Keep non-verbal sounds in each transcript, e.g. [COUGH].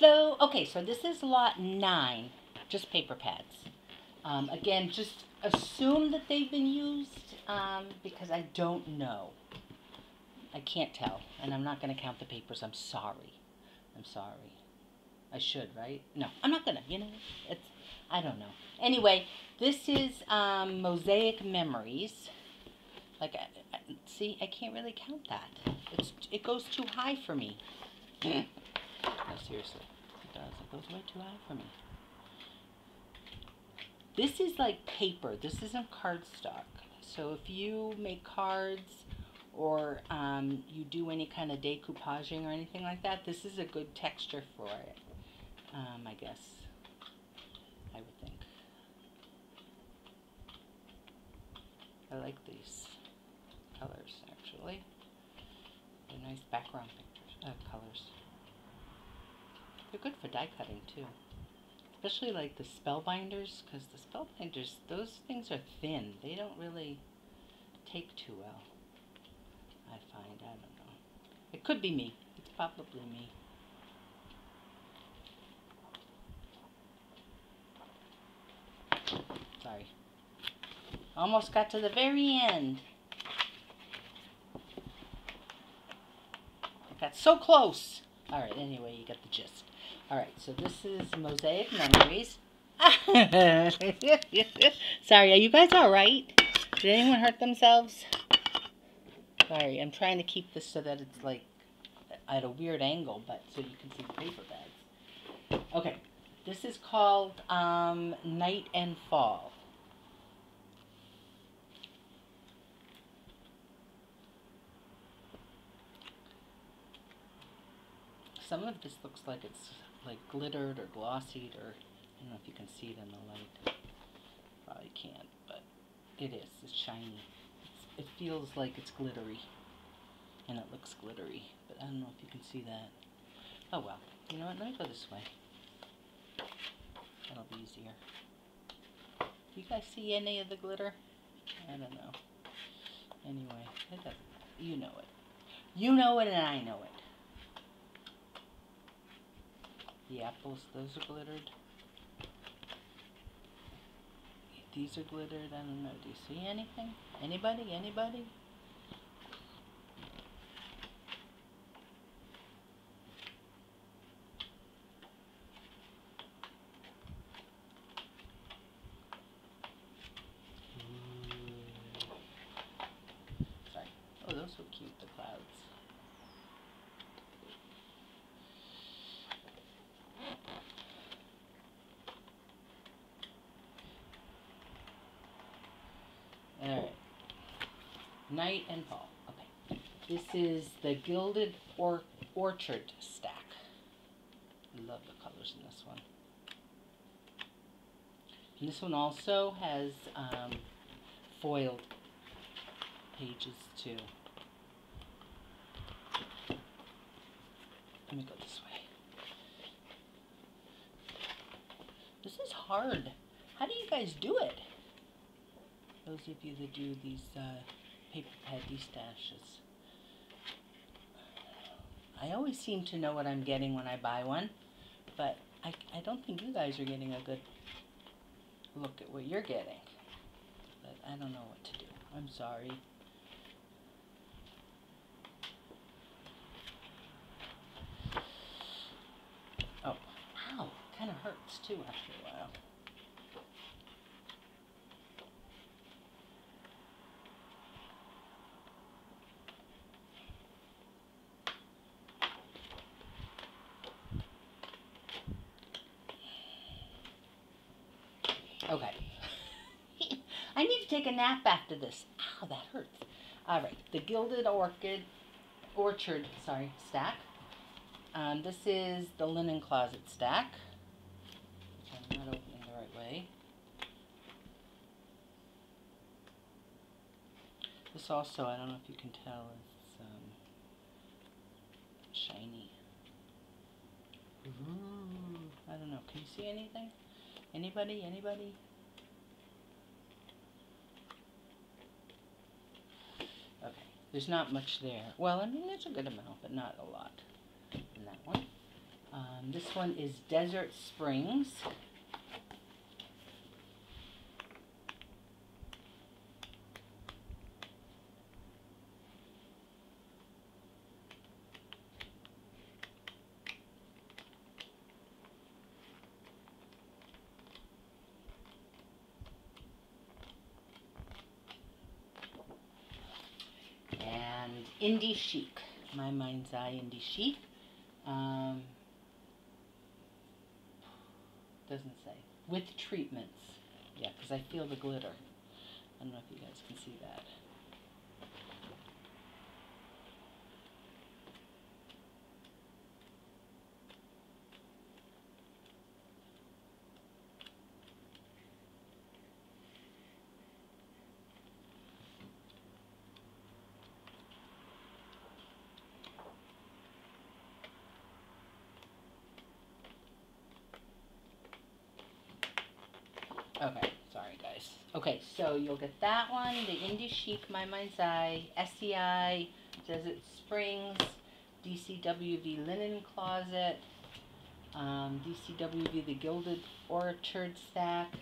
Hello. Okay, so this is lot nine, just paper pads. Um, again, just assume that they've been used um, because I don't know. I can't tell, and I'm not going to count the papers. I'm sorry. I'm sorry. I should, right? No, I'm not gonna. You know, it's I don't know. Anyway, this is um, Mosaic Memories. Like, I, I, see, I can't really count that. It's it goes too high for me. [CLEARS THROAT] seriously, it does. It goes way too high for me. This is like paper. This isn't cardstock. So if you make cards or um, you do any kind of decoupaging or anything like that, this is a good texture for it. Um, I guess. I would think. I like these colors, actually. They're nice background pictures, uh, colors. They're good for die cutting, too. Especially like the spellbinders, because the spellbinders, those things are thin. They don't really take too well, I find. I don't know. It could be me. It's probably me. Sorry. Almost got to the very end. Got so close. All right, anyway, you got the gist. All right, so this is Mosaic Memories. [LAUGHS] Sorry, are you guys all right? Did anyone hurt themselves? Sorry, I'm trying to keep this so that it's like at a weird angle, but so you can see the paper bags. Okay, this is called um, Night and Fall. Some of this looks like it's like glittered or glossied or I don't know if you can see it in the light. Probably can't, but it is. It's shiny. It's, it feels like it's glittery. And it looks glittery, but I don't know if you can see that. Oh well. You know what? Let me go this way. That'll be easier. Do you guys see any of the glitter? I don't know. Anyway, you know it. You know it and I know it. The apples, those are glittered. These are glittered. I don't know. Do you see anything? Anybody? Anybody? Oh, those were cute, the clouds. Alright. Night and fall. Okay. This is the Gilded or Orchard stack. I love the colors in this one. And this one also has um, foiled pages too. Let me go this way. This is hard. How do you guys do it? Those of you that do these uh, paper pad destashes. I always seem to know what I'm getting when I buy one, but I, I don't think you guys are getting a good look at what you're getting. But I don't know what to do. I'm sorry. Oh, ow, kind of hurts too after a while. Okay. I need to take a nap after this. Ow, that hurts. All right, the Gilded Orchid, Orchard, sorry, stack. Um, this is the linen closet stack. I'm not opening the right way. This also, I don't know if you can tell, it's um, shiny. Ooh, I don't know. Can you see anything? Anybody? Anybody? Okay, there's not much there. Well, I mean, there's a good amount, but not a lot in that one. Um, this one is Desert Springs. Indie Chic, my mind's eye Indie Chic. Um, doesn't say with treatments. Yeah, because I feel the glitter. I don't know if you guys can see that. Okay, sorry guys. Okay, so you'll get that one, the Indie Chic My Mind's Eye, SEI, Desert Springs, DCWV Linen Closet, um, DCWV The Gilded Orchard Stack,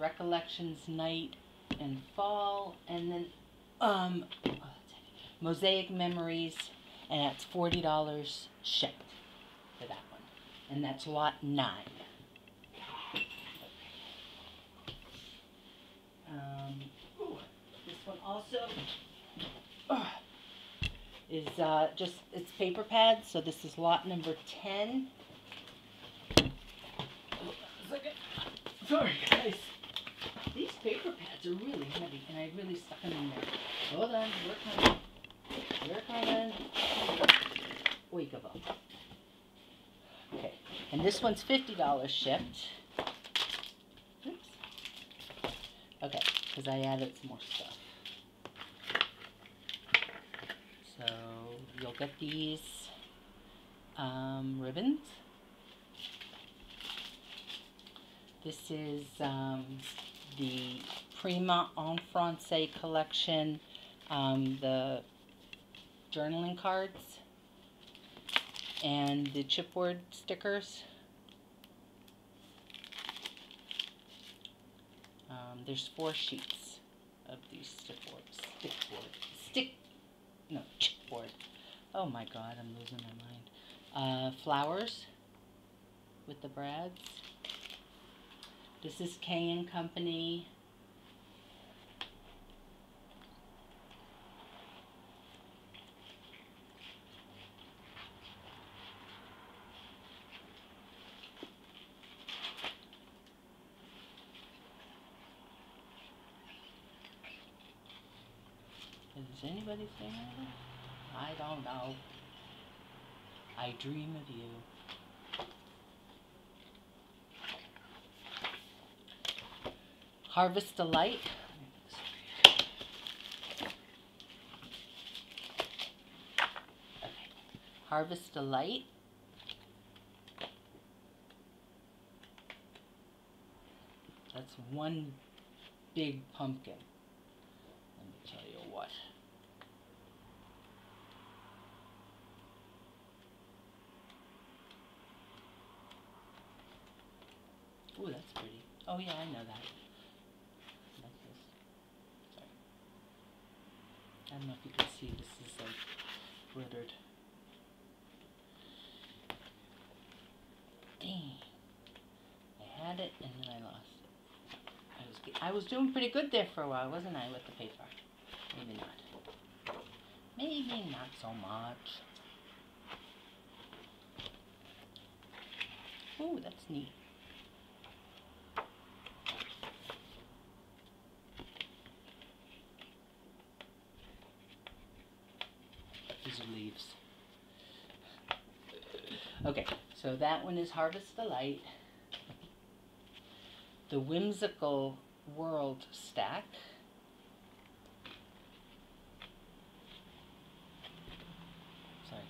Recollections Night and Fall, and then um, Mosaic Memories, and that's $40 shipped for that one. And that's lot 9. One also is uh, just it's paper pads. So this is lot number ten. Sorry, guys. These paper pads are really heavy, and I really stuck them in there. Hold on, we're coming. We're coming. Oikabo. Okay, and this one's fifty dollars shipped. Oops. Okay, because I added some more stuff. So you'll get these um, ribbons. This is um, the Prima en Francais collection, um, the journaling cards, and the chipboard stickers. Um, there's four sheets of these stickboard, stickboard, stick, no, chipboard. Oh my god, I'm losing my mind. Uh, flowers with the brads. This is K and Company. Is anybody saying anything? I don't know. I dream of you. Harvest Delight. Okay. Harvest Delight. That's one big pumpkin. Let me tell you what. Ooh, that's pretty. Oh yeah, I know that. Like this. Sorry. I don't know if you can see this is like glittered. Dang. I had it and then I lost it. I was I was doing pretty good there for a while, wasn't I, with the paper? Maybe not. Maybe not so much. Ooh, that's neat. These are leaves. Okay, so that one is Harvest Delight. The Whimsical World Stack. Sorry.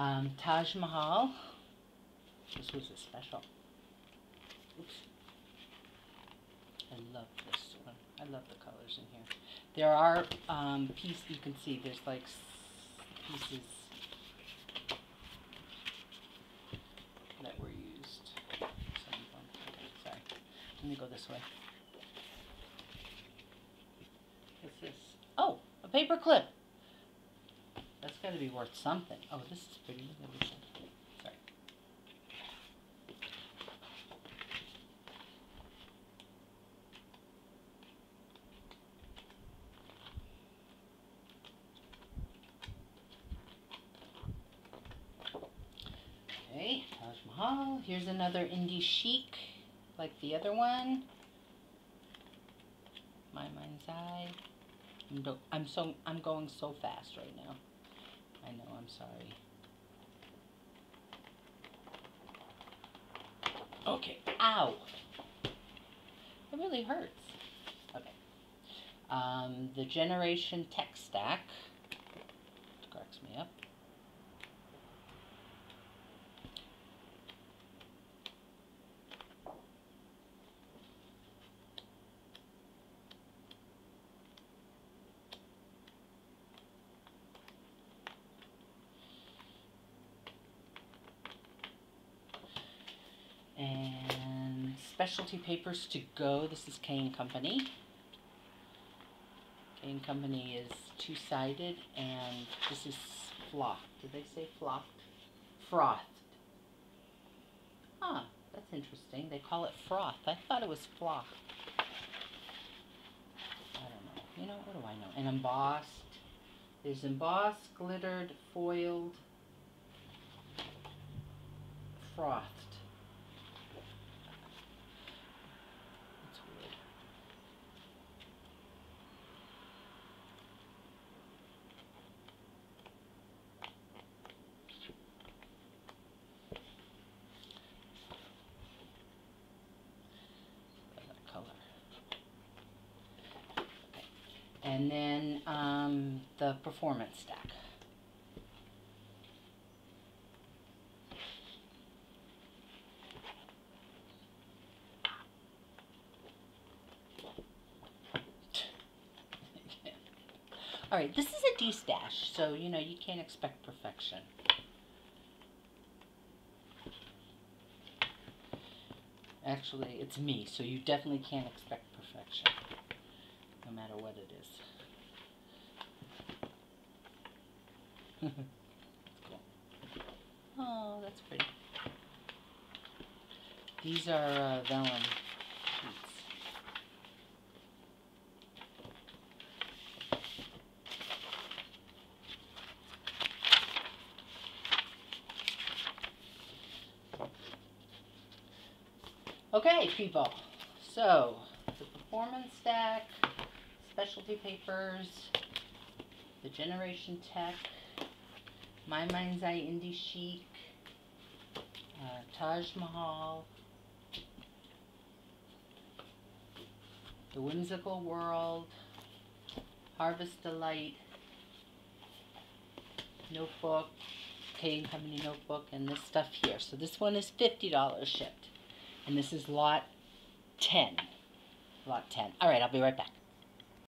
Um, Taj Mahal. This was a special. Oops. I love this one. I love the colors in here. There are um, pieces, you can see there's like pieces that were used. Sorry. Let me go this way. What's this? Oh, a paper clip. That's got to be worth something. Oh, this is pretty. Sorry. Okay, Taj Mahal. Here's another indie chic, like the other one. My mind's eye. I'm, I'm so I'm going so fast right now. I know. I'm sorry. Okay. Ow. It really hurts. Okay. Um, the Generation Tech Stack. Cracks me up. And specialty papers to go. This is K and Company. K and Company is two sided, and this is flocked. Did they say flocked? Frothed. Huh, that's interesting. They call it froth. I thought it was flock. I don't know. You know, what do I know? And embossed. There's embossed, glittered, foiled, frothed. That's weird. Another color. Okay. And then um, the performance stack. [LAUGHS] All right, this is a destash, so you know you can't expect perfection. Actually, it's me, so you definitely can't expect perfection, no matter what it is. [LAUGHS] Oh, that's pretty. These are uh, vellum sheets. Okay, people. So, the performance stack, specialty papers, the Generation Tech, My Mind's Eye Indie Chic, uh, Taj Mahal, The Whimsical World, Harvest Delight, Notebook, K and Company Notebook, and this stuff here. So this one is $50 shipped. And this is lot 10. Lot 10. All right, I'll be right back.